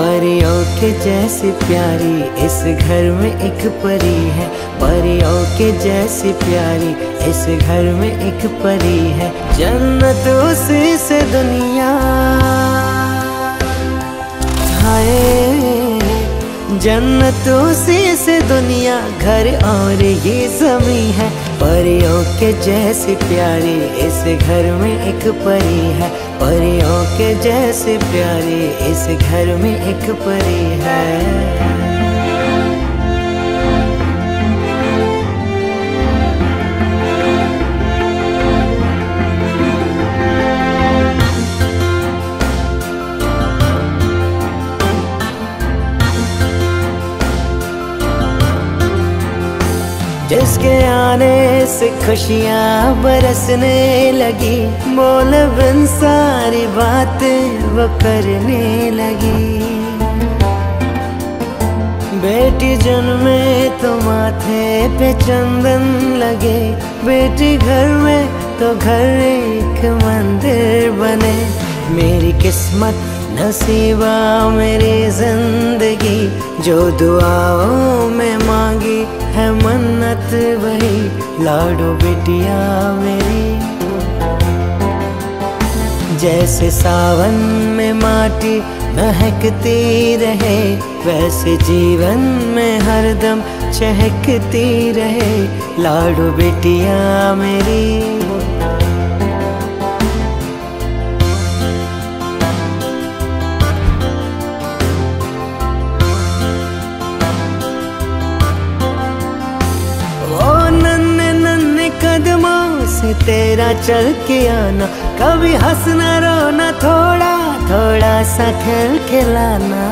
के जैसी प्यारी, इस घर में एक परी है। परियों के जैसी प्यारी, इस घर में एक परी है। जन्नत उसी से दुनिया। हाय, जन्नत उसी से दुनिया। घर और ये जमी है। परियों के जैसी प्यारी, इस घर में एक परी है। परियों के जैसी प्यारी, इस घर में एक परी है। जिसके आने से खुशियाँ बरसने लगी। बोल बिन सारी बातें वो करने लगी। बेटी जन्मे तो माथे पे चंदन लगे। बेटी घर में तो घर एक मंदिर बने। मेरी किस्मत नसीबा मेरी ज़िंदगी। जो दुआओं में मांगी है मन्नत वही। लाडो बेटिया मेरी। जैसे सावन में माटी महकती रहे, वैसे जीवन में हरदम चहकती रहे। लाडो बेटिया मेरी। चल के आना। कभी हंसना, रोना, थोड़ा थोड़ा सा खेल खिलाना।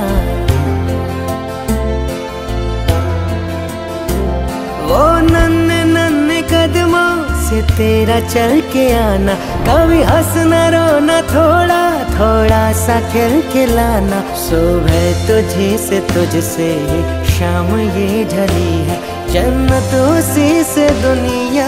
वो नन्ने नन्ने कदमों से तेरा चल के आना। कभी हंसना, रोना, थोड़ा थोड़ा सा खेल खिलाना। सुबह तुझे से तुझसे, शाम ये ढली है। जन्नत उसी से दुनिया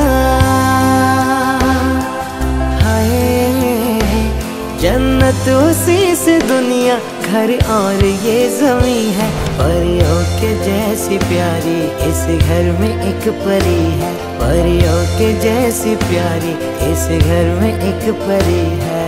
घर और ये जमी है। परियों के जैसी प्यारी इस घर में एक परी है। परियों के जैसी प्यारी इस घर में एक परी है।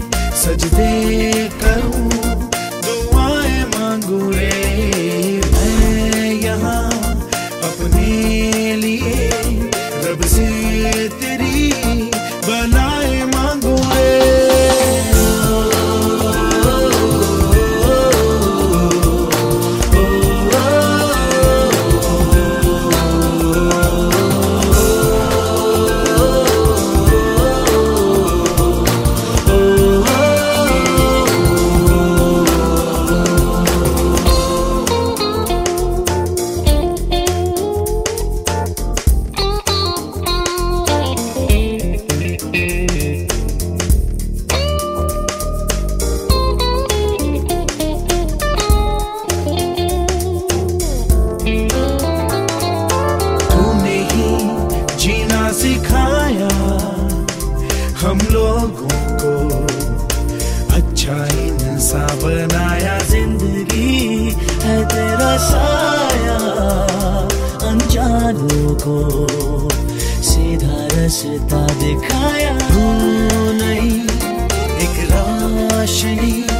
essa de को सीधा रास्ता दिखाया। नहीं एक रोशनी